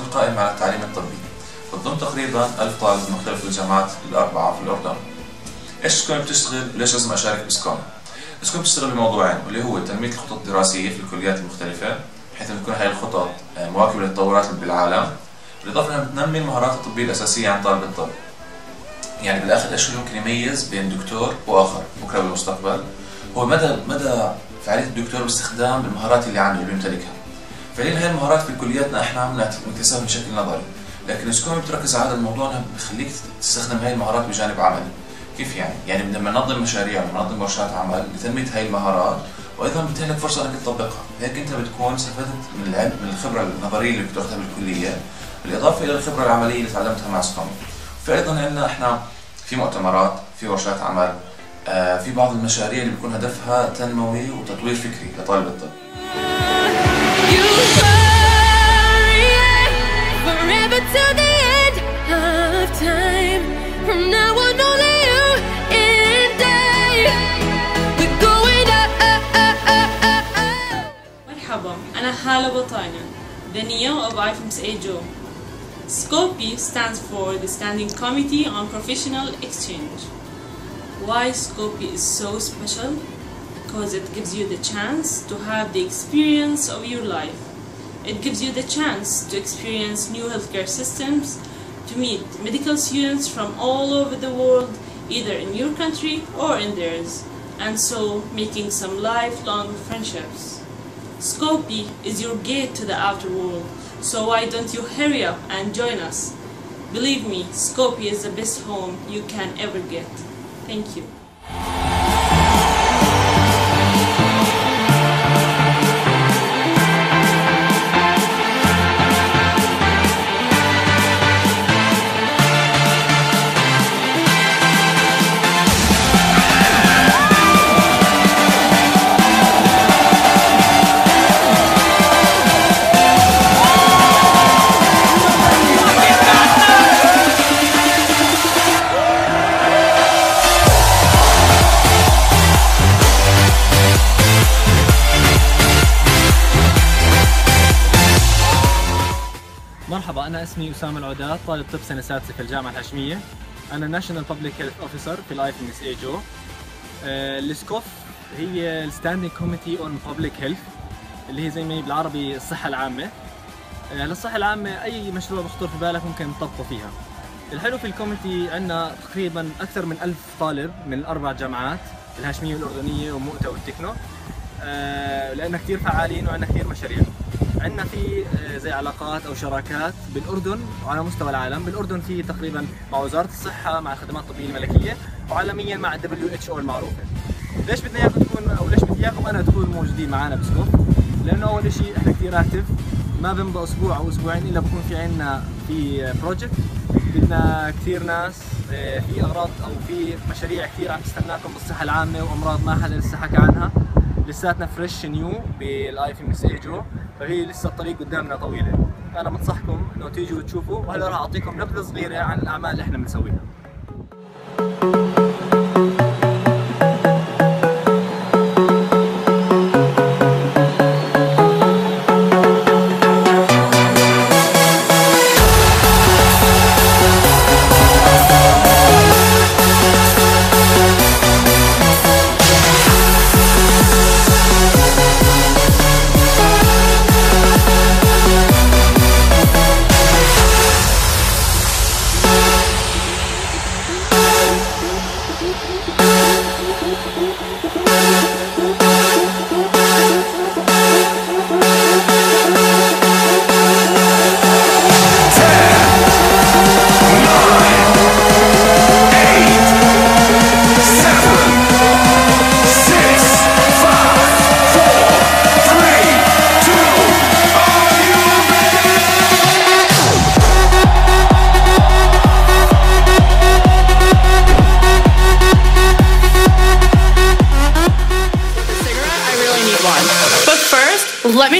القائمة على التعليم الطبي. بتضم تقريبا ألف طالب من مختلف الجامعات الأربعة في الأردن. إيش SCOME بتشتغل؟ ليش لازم أشارك ب SCOME؟ SCOME بتشتغل بموضوعين واللي هو تنمية الخطط الدراسية في الكليات المختلفة بحيث أن تكون هاي الخطط آه، مواكبة للتطورات بالعالم بالإضافة أنها بتنمي المهارات الطبية الأساسية عند طالب الطب. يعني بالآخر إيش يمكن يميز بين دكتور وآخر بكرة بالمستقبل؟ هو مدى مدى فعالية الدكتور باستخدام المهارات اللي عنده اللي بيمتلكها. فعليا هاي المهارات في كلياتنا إحنا عم نكتسبها بشكل نظري لكن SCOME بتركز على هذا الموضوع انها بخليك تستخدم هاي المهارات بجانب عملي كيف يعني؟ يعني لما ننظم مشاريع وننظم ورشات عمل لتنميه هاي المهارات وأيضا بتيح لك فرصة إنك تطبقها، هيك أنت بتكون استفدت من العلم من الخبرة النظرية اللي بتاخذها بالكلية بالإضافة إلى الخبرة العملية اللي تعلمتها مع SCOME. فايضا عندنا إحنا في مؤتمرات في ورشات عمل آه، في بعض المشاريع اللي بيكون هدفها تنموي وتطوير فكري لطالب الطب أنا حالة بطانة the NEO of IFMS AJO SCOPI stands for the Standing Committee on Professional Exchange Why SCOPI is so special? Because it gives you the chance to have the experience of your life it gives you the chance to experience new healthcare systems, to meet medical students from all over the world, either in your country or in theirs, and so making some lifelong friendships. Skopje is your gate to the outer world, so why don't you hurry up and join us? Believe me, Skopje is the best home you can ever get. Thank you. أنا اسمي أسامة العودات طالب طب سنة سادسة في الجامعة الهاشمية. أنا National Public Health Officer في ال IFMSA-Jo ال SCOPH هي ال Standing Committee on Public Health اللي هي زي ما هي بالعربي الصحة العامة. آه، للصحه العامة أي مشروع بخطر في بالك ممكن نطبقه فيها. الحلو في ال committee عندنا تقريبا أكثر من ألف طالب من الأربع جامعات الهاشمية والأردنية ومؤتة والتكنو. آه، لأنها كثير فعالين وعندنا كثير مشاريع. عندنا في آه، زي علاقات أو شراكات بالأردن وعلى مستوى العالم. بالأردن في تقريبا مع وزارة الصحة مع الخدمات الطبية الملكية وعالميا مع ال WHO المعروفة. ليش بدنا إياكم تكون أو ليش بدي إياكم أنا تكونوا موجودين معنا ب SCOPH؟ لأنه أول شيء إحنا كثير active ما بنبقى أسبوع أو أسبوعين إلا بكون في عندنا في project بدنا كثير ناس آه، في أغراض أو في مشاريع كثير عم تستناكم بالصحة العامة وأمراض ما حدا لسه حكى عنها. لساتنا fresh new بال IFMSA-Jo فهي لسه الطريق قدامنا طويلة. فانا بنصحكم إنه تيجوا وتشوفوا وهلا راح أعطيكم نبذة صغيرة عن الأعمال اللي إحنا بنسويها.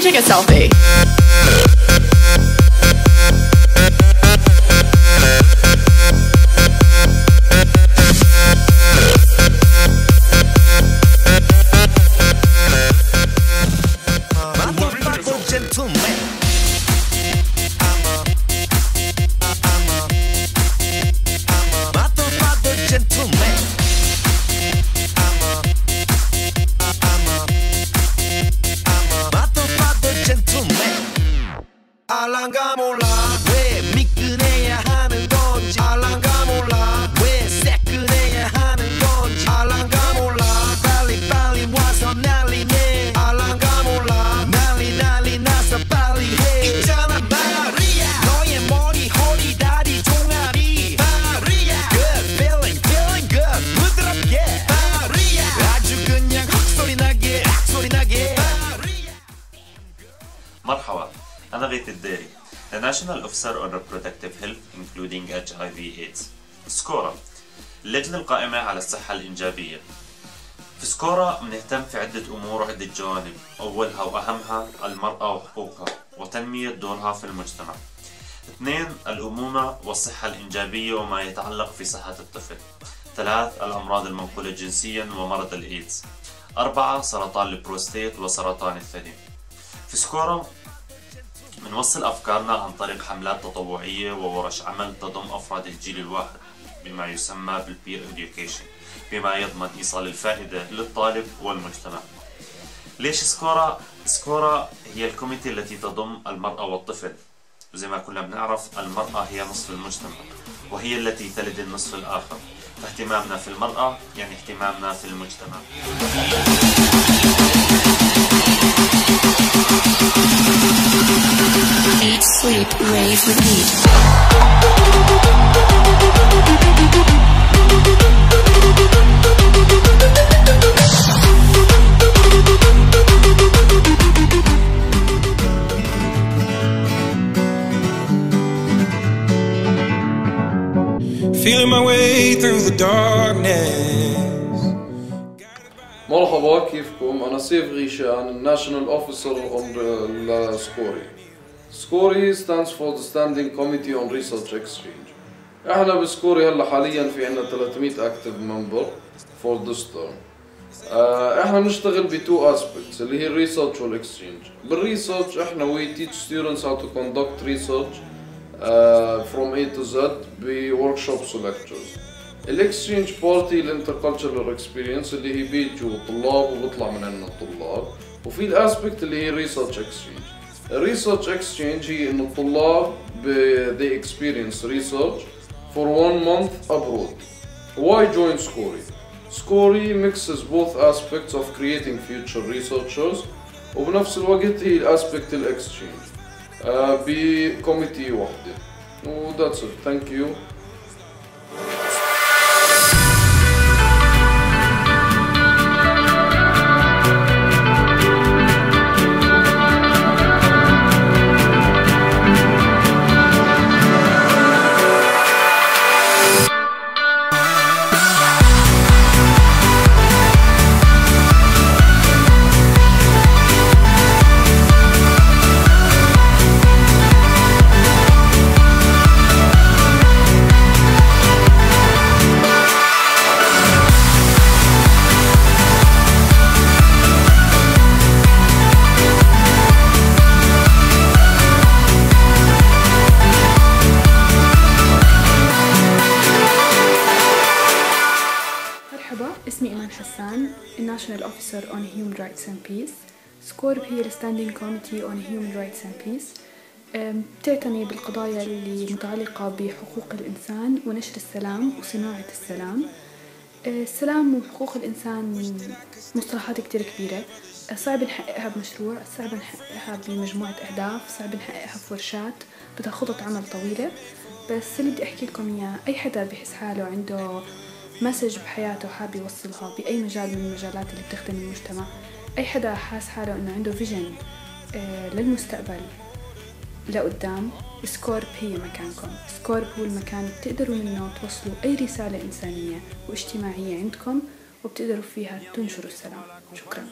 Take a selfie. مرحبا أنا غيث الديري. The National Officer on Reproductive Health including HIV AIDS سكورا اللجنة القائمة على الصحة الإنجابية. في سكورا بنهتم في عدة أمور وعدة جوانب. أولها وأهمها المرأة وحقوقها وتنمية دورها في المجتمع. اثنين الأمومة والصحة الإنجابية وما يتعلق في صحة الطفل. ثلاث الأمراض المنقولة جنسيا ومرض الإيدز. أربعة سرطان البروستيت وسرطان الثدي. في SCORA بنوصل أفكارنا عن طريق حملات تطوعية وورش عمل تضم أفراد الجيل الواحد بما يسمى بال peer education بما يضمن إيصال الفائدة للطالب والمجتمع. ليش SCORA؟ SCORA هي ال committee التي تضم المرأة والطفل. وزي ما كلنا بنعرف المرأة هي نصف المجتمع وهي التي تلد النصف الآخر. فاهتمامنا في المرأة يعني اهتمامنا في المجتمع. sleep, rave, repeat. Feeling my way through the darkness مرحبا كيفكم أنا سيف غيشان National Officer on the SCORI SCORI stands for the Standing Committee on Research Exchange. إحنا بسكوري هلا حاليا في عنا 300 active member for this term. آه، إحنا بنشتغل بتو aspects اللي هي الريسيرش والاكسشينج بالريسيرش إحنا we teach students how to conduct research uh, from A to Z بوركشوبس ولكتشرز الاكسشينج بارتي الانتركالتشرال اكسبيرينس اللي هي بيجوا طلاب وبيطلع من عندنا الطلاب. وفي ال aspect اللي هي research exchange الريسيرش اكسشينج هي انه الطلاب ب- they experience research for one month abroad why join SCORI SCORI mixes both aspects of creating future researchers وبنفس الوقت هي الاسبكت الاكسشينج آه، بكوميتي واحدة و that's it thank حسان National Officer on Human Rights and Peace سكورب هي ال Standing Committee on Human Rights and Peace أم، بتعتني بالقضايا اللي متعلقة بحقوق الإنسان ونشر السلام وصناعة السلام. أه، السلام وحقوق الإنسان مصطلحات كتير كبيرة. أه، صعب نحققها بمشروع صعب نحققها بمجموعة أهداف صعب نحققها في ورشات بدها خطط عمل طويلة. بس اللي بدي أحكي لكم إياه أي حدا بحس حاله عنده message بحياته حاب يوصلها بأي مجال من المجالات اللي بتخدم المجتمع. أي حدا حاس حاله إنه عنده vision للمستقبل لقدام SCORP هي مكانكم. SCORP هو المكان اللي بتقدروا منه توصلوا أي رسالة إنسانية واجتماعية عندكم وبتقدروا فيها تنشروا السلام. شكراً.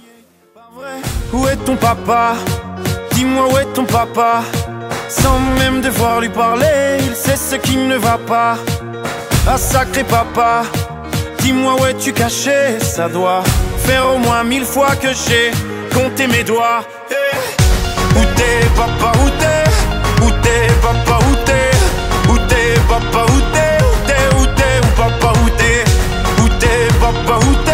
Sans même devoir lui parler, il sait ce qui ne va pas. Ah sacré papa, Dis-moi où es-tu caché Ça doit faire au moins mille fois que j'ai compté mes doigts. Hey. Où t'es, papa, où t'es? Où t'es, papa, où t'es? Où t'es, papa, où t'es? Où t'es, où t'es, où papa, où t'es? Où t'es, papa, où t'es?